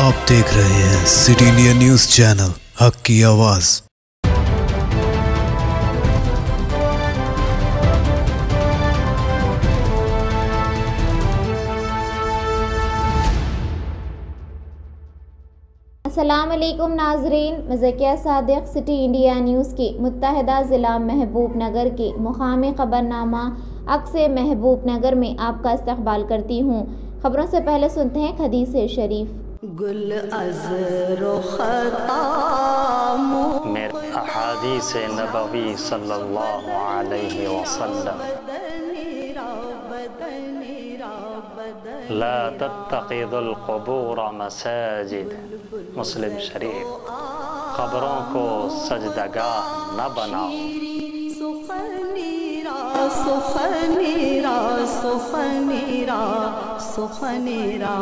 आप देख रहे हैं सिटी इंडिया न्यूज़ चैनल, हक की आवाज़। असलकुम नाजरीन, मज़किया सादिक, सिटी इंडिया न्यूज़ की मुतहदा ज़िला महबूब नगर के मुकामी ख़बरनामा अक्स महबूब नगर में आपका इस्तकबाल करती हूँ। खबरों से पहले सुनते हैं खदीस शरीफ। गुल अहादीस नबवी सल्लल्लाहु अलैहि वसल्लम। ला तत्तखिदुल क़ुबूर मसाजिद। मुस्लिम शरीफ खबरों को सजदगाह न बनाओ। सुखनीरा सुखनीरा सुखनीरा।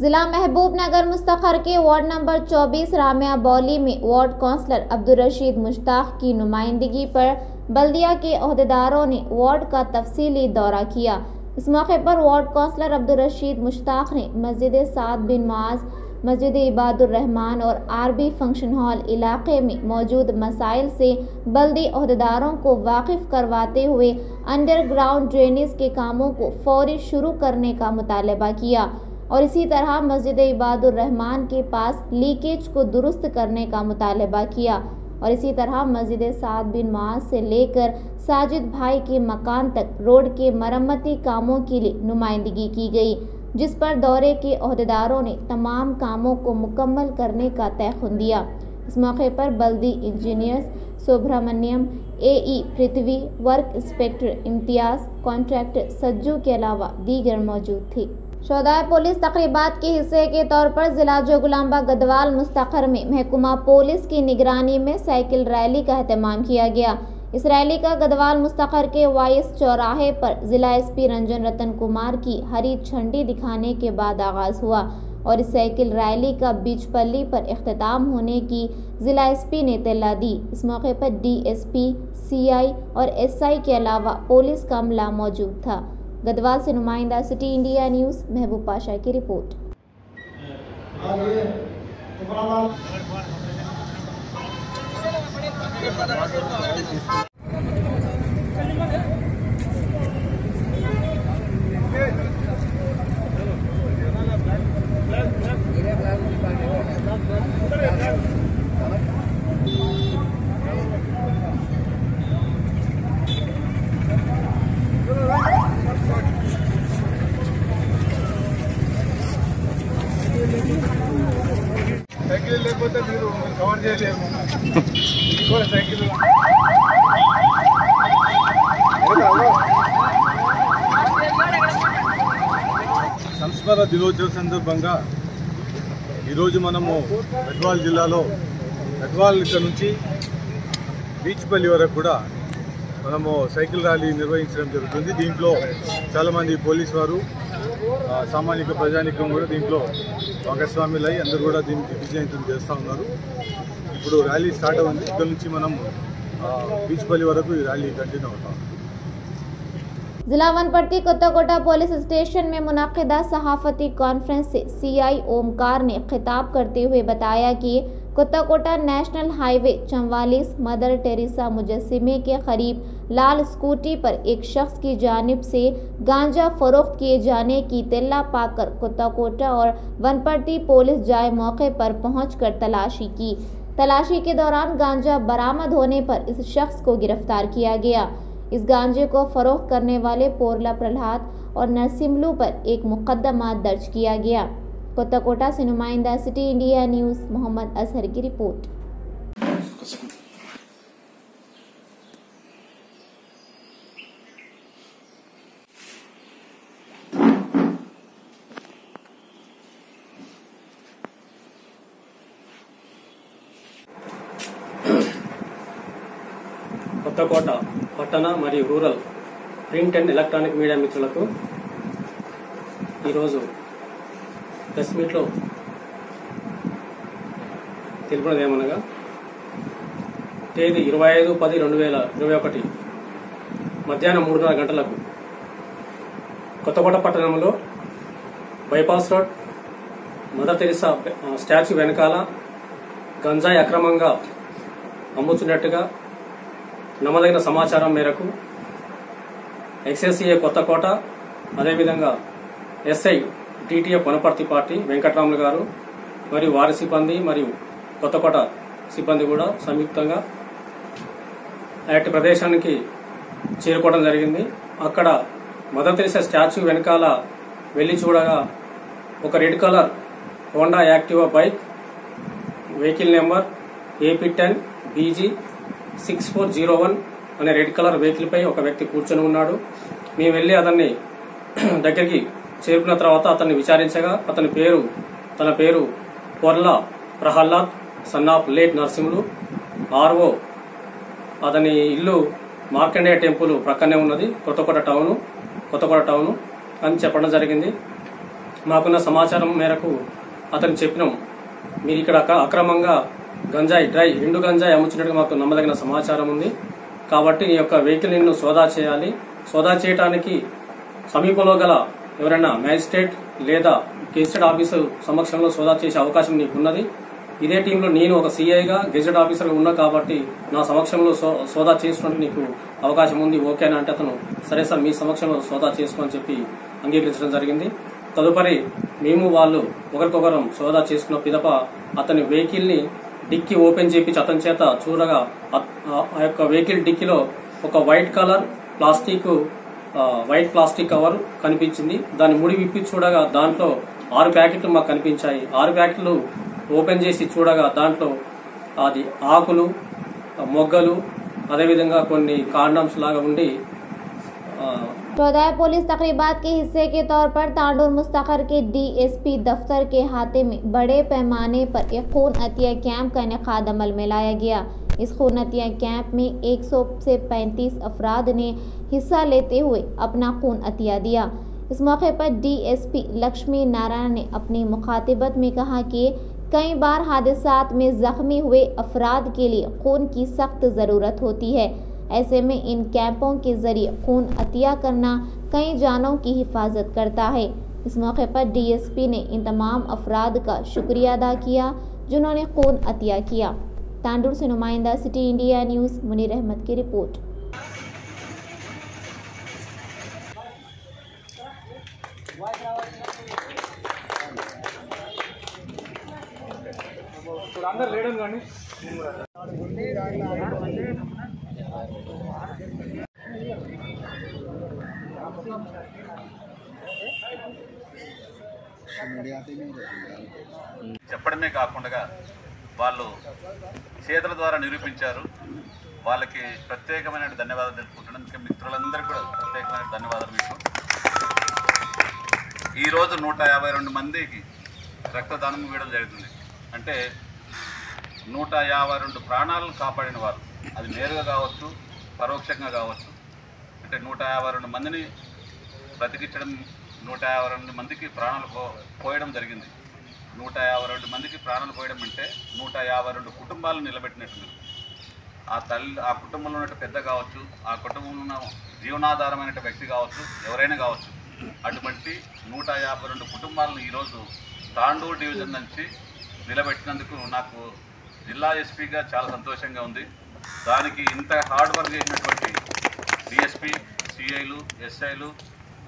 ज़िला महबूब नगर मुस्तखर के वार्ड नंबर 24 रामिया बौली में वार्ड काउंसलर अब्दुलरशीद मुश्ताक की नुमाइंदगी पर बल्दिया के अहदेदारों ने वार्ड का तफसीली दौरा किया। इस मौके पर वार्ड काउंसलर अब्दुलरशीद मुश्ताक ने मस्जिद साद बिन माज, मस्जिद इबादुररहमान और आरबी फ़ंक्शन हॉल इलाके में मौजूद मसाइल से बल्दी अहदेदारों को वाकिफ करवाते हुए अंडरग्राउंड ड्रेनेज के कामों को फौरी शुरू करने का मुतालबा किया। और इसी तरह मस्जिद इबादुररहमान के पास लीकेज को दुरुस्त करने का मुतालबा किया। और इसी तरह मस्जिद साद बिन माज से लेकर साजिद भाई के मकान तक रोड के मरम्मती कामों के लिए नुमाइंदगी की गई, जिस पर दौरे के अहदेदारों ने तमाम कामों को मुकम्मल करने का तयखुन दिया। इस मौके पर बल्दी engineers, Subramanyam AE Prithvi, work inspector Imtiyaz, contractor Sajju के अलावा दीगर मौजूद थे। शोदाय पुलिस तकरीबात के हिस्से के तौर पर जिला जोगुलाम्बा गदवाल मुस्तखर में महकुमा पुलिस की निगरानी में साइकिल रैली का अहतमाम किया गया। इस रैली का गदवाल मुस्तखर के वाइस चौराहे पर जिला एसपी रंजन रतन कुमार की हरी झंडी दिखाने के बाद आगाज़ हुआ और इस साइकिल रैली का बीचपल्ली पर अख्ताम होने की जिला एसपी ने तला दी। इस मौके पर डी डीएसपी, सीआई और एसआई के अलावा पुलिस का अमला मौजूद था। गदवाल से नुमाइंदा सिटी इंडिया न्यूज़ महबूब पाशा की रिपोर्ट। సైకిల్ లేకపోతే మీరు కవర్ చేయలేము. సైకిల్. దినోత్సవం సందర్భంగా ఈరోజు మనము గద్వాల్ జిల్లాలో గద్వాల్ ఇక్కడ నుంచి బీచ్పల్లి వరకు కూడా మనము సైకిల్ ర్యాలీ నిర్వహించడం జరుగుతుంది. దీంట్లో చాలామంది పోలీస్ వారు సామాజిక ప్రజానికం కూడా దీంట్లో భాగస్వాములై అందరూ కూడా దీనికి విజయవంతం చేస్తూ ఉన్నారు ఇప్పుడు ర్యాలీ స్టార్ట్ అయింది ఇక్కడ నుంచి మనం ఆ, బీచ్పల్లి వరకు ఈ ర్యాలీ కంటిన్యూ అవుతాం जिला वनपट्टी कोत्ताकोटा पुलिस स्टेशन में मुनदा सहाफती कॉन्फ्रेंस से सीआई ओमकार ने खिताब करते हुए बताया कि कोत्ताकोटा नेशनल हाईवे, चौवालीस, मदर टेरेसा मुजस्मे के करीब लाल स्कूटी पर एक शख्स की जानब से गांजा फरोख्त किए जाने की तिल्ला पाकर कोत्ताकोटा और वनपट्टी पुलिस जाए मौके पर पहुंचकर तलाशी की। तलाशी के दौरान गांजा बरामद होने पर इस शख्स को गिरफ़्तार किया गया। इस गांजे को फरोख्त करने वाले पोरला प्रहलाद और नरसिम्लू पर एक मुकदमा दर्ज किया गया। कोत्ताकोटा से नुमाइंदा City India News Mohammed Azhar की रिपोर्ट కొత్తకోట పట్టణ మరియు rural print and electronic media మిత్రులకు ఈరోజు ప్రెస్ మీట్లో తెలిపినది ఏమనగా తేదీ ఇరవై ఐదు పది రెండు వేల ఇరవై ఒకటి మధ్యాహ్నం మూడున్నర గంటలకు కొత్తకోట పట్టణంలో bypass road Mother Teresa statue వెనకాల గంజాయి అక్రమంగా అమ్ముతున్నట్టుగా నమ్మదగిన సమాచారం మేరకు ఎక్స్ఎస్సీఏ కొత్తకోట అదేవిధంగా SI TTF Wanaparthy party Venkataramulu గారు మరియు వారి సిబ్బంది మరియు కొత్తకోట సిబ్బంది కూడా సంయుక్తంగా అట్టి ప్రదేశానికి చేరుకోవడం జరిగింది. అక్కడ మదర్ తెరిసా స్టాచ్యూ వెనకాల వెళ్ళి చూడగా ఒక red colour Honda Activa bike vehicle number AP ten BG six four zero one అనే రెడ్ కలర్ వెహికల్ పై ఒక వ్యక్తి కూర్చొని ఉన్నాడు. మేము వెళ్ళి అతన్ని దగ్గరికి చేరుకున్న తర్వాత అతన్ని విచారించగా అతని పేరు తన పేరు Porla Prahlad son of late Narsimhudu R అతని ఇల్లు మార్కండేయ టెంపుల్ ప్రక్కనే ఉన్నది కొత్తకోట టౌను కొత్తకోట టౌను అని చెప్పడం జరిగింది. మాకున్న సమాచారం మేరకు అతను చెప్పినాం. మీరు ఇక్కడ అక్రమంగా గంజాయి డ్రై ఎండు గంజాయి అమ్ముతున్నట్టుగా మాకు నమ్మదగిన సమాచారం ఉంది. కాబట్టి ఈ యొక్క వెహికల్ నిన్ను సోదా చేయాలి. సోదా చేయడానికి సమీపంలో గల ఎవరైనా మ్యాజిస్ట్రేట్ లేదా గెజిటెడ్ ఆఫీసర్ సమక్షంలో సోదా చేసే అవకాశం నీకున్నది. ఇదే టీంలో నేను ఒక సీఐగా గెజిటెడ్ ఆఫీసర్గా ఉన్నా కాబట్టి నా సమక్షంలో సో- సోదా చేసుకుంటే నీకు అవకాశం ఉంది ఓకేనా అంటే అతను సరే సార్ మీ సమక్షంలో సోదా చేసుకోని చెప్పి అంగీకరించడం జరిగింది. తదుపరి మేము వాళ్ళు ఒకరికొకరం సోదా చేసుకున్న పిదప అతని వెహికల్ని డిక్కీ ఓపెన్ చేపించి అతని చేత చూడగా ఆ- యొక్క వెహికల్ డిక్కీలో ఒక white colour plastic white plastic cover కనిపించింది దాన్ని ముడి విప్పి చూడగా దాంట్లో ఆరు ప్యాకెట్లు మాకు కనిపించాయి ఆరు ప్యాకెట్లు ఓపెన్ చేసి చూడగా దాంట్లో అది ఆకులు ఆ, మొగ్గలు అదేవిధంగా కొన్ని కాండమ్స్ లాగా ఉండి ఆ, चौदह पुलिस तकरीबात के हिस्से के तौर पर तांडूर मुस्तखर के डीएसपी दफ्तर के हाथे में बड़े पैमाने पर एक खून अतिया कैंप का इनका अमल में लाया गया इस खून अतिया कैंप में 100 से 35 अफराद ने हिस्सा लेते हुए अपना खून अतिया दिया। इस मौके पर डीएसपी लक्ष्मी नारायण ने अपनी मुखातिबत में कहा कि कई बार हादसात में जख्मी हुए अफराद के लिए खून की सख्त ज़रूरत होती है। ऐसे में इन कैंपों के ज़रिए खून अतिया करना कई जानों की हिफाजत करता है। इस मौके पर डीएसपी ने इन तमाम अफराद का शुक्रिया अदा किया, जिन्होंने खून अतिया किया। तांडूर से नुमाइंदा City India News Munir Ahmed की रिपोर्ट చెప్పడమే కాకుండా వాళ్ళు చేతుల ద్వారా నిరూపించారు. వాళ్ళకి ప్రత్యేకమైన ధన్యవాదాలు తెలుపుకుంటున్నాను. ఇంకా మిత్రులందరికీ కూడా ప్రత్యేకమైన ధన్యవాదాలు మీకు. ఈరోజు నూట యాభై రెండు మందికి రక్తదానం వేయడం జరుగుతుంది. అంటే నూట యాభై రెండు ప్రాణాలను కాపాడిన వారు. అది నేరుగా కావచ్చు పరోక్షంగా కావచ్చు. అంటే నూట యాభై రెండు మందిని బ్రతికించడం నూట యాభై రెండు మందికి ప్రాణాలు పో పోయడం జరిగింది. నూట యాభై రెండు మందికి ప్రాణాలు పోయడం అంటే నూట యాభై రెండు కుటుంబాలను నిలబెట్టినట్టు ఆ తల్లి ఆ కుటుంబంలో ఉన్న పెద్ద కావచ్చు ఆ కుటుంబంలో ఉన్న జీవనాధారమైన వ్యక్తి కావచ్చు ఎవరైనా కావచ్చు అటువంటి నూట యాభై రెండు కుటుంబాలను ఈరోజు తాండూరు డివిజన్ నుంచి నిలబెట్టినందుకు నాకు జిల్లా ఎస్పీగా చాలా సంతోషంగా ఉంది. దానికి ఇంత హార్డ్ వర్క్ చేసినటువంటి డిఎస్పీ సిఐలు ఎస్ఐలు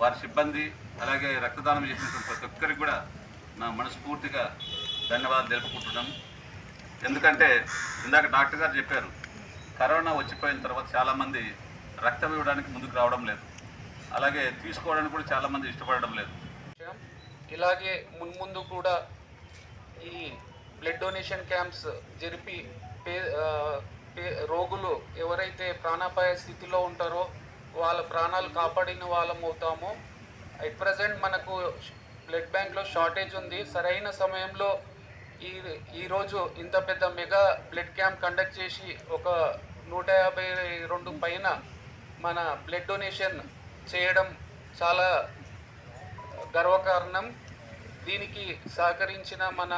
వారి సిబ్బంది అలాగే రక్తదానం చేసినటువంటి ప్రతి ఒక్కరికి కూడా నా మనస్ఫూర్తిగా ధన్యవాదాలు తెలుపుకుంటున్నాను ఎందుకంటే ఇందాక డాక్టర్ గారు చెప్పారు కరోనా వచ్చిపోయిన తర్వాత చాలామంది రక్తం ఇవ్వడానికి ముందుకు రావడం లేదు. అలాగే తీసుకోవడానికి కూడా చాలామంది ఇష్టపడడం లేదు. ఇలాగే మున్ముందు కూడా ఈ బ్లడ్ డొనేషన్ క్యాంప్స్ జరిపి పే పే- రోగులు ఎవరైతే ప్రాణాపాయ స్థితిలో ఉంటారో వాళ్ళ ప్రాణాలు కాపాడిన వాళ్ళం అవుతామో. ఎట్ ప్రజెంట్ మనకు బ్లడ్ బ్యాంక్లో షార్టేజ్ ఉంది. సరైన సమయంలో ఈ ఈరోజు ఇంత పెద్ద మెగా బ్లడ్ క్యాంప్ కండక్ట్ చేసి ఒక నూట యాభై రెండు పైన మన బ్లడ్ డొనేషన్ చేయడం చాలా గర్వకారణం. దీనికి సహకరించిన మన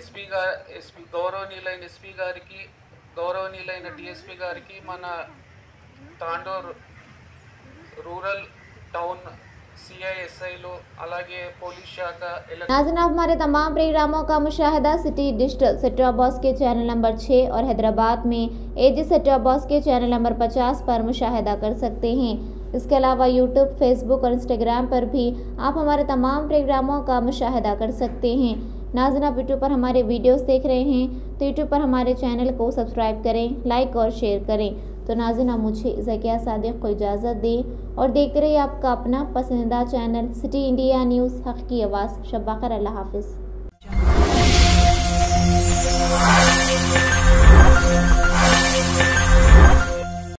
ఎస్పీ గారు ఎస్పీ గౌరవనీయులైన ఎస్పీ గారికి గౌరవనీయులైన డిఎస్పీ గారికి మన తాండూర్ రూరల్ టౌన్ नाजन हमारे तमाम प्रोग्रामों का मुशाह city digital set top box के चैनल नंबर छः और हैदराबाद में A G set top box के चैनल नंबर पचास पर मुशाह कर सकते हैं। इसके अलावा यूट्यूब फेसबुक और इंस्टाग्राम पर भी आप हमारे तमाम प्रोग्रामों का मुशाह कर सकते हैं। नाजन आप यूट्यूब पर हमारे वीडियोज़ देख रहे हैं तो यूट्यूब पर हमारे चैनल को सब्सक्राइब करें लाइक और शेयर करें। तो नाजिन, आप मुझे जकिया सादिक को इजाज़त दें और देखते रहिए आपका अपना पसंदीदा चैनल सिटी इंडिया न्यूज़, हक की आवाज़। शब्बाकर अल्लाह हाफिज़।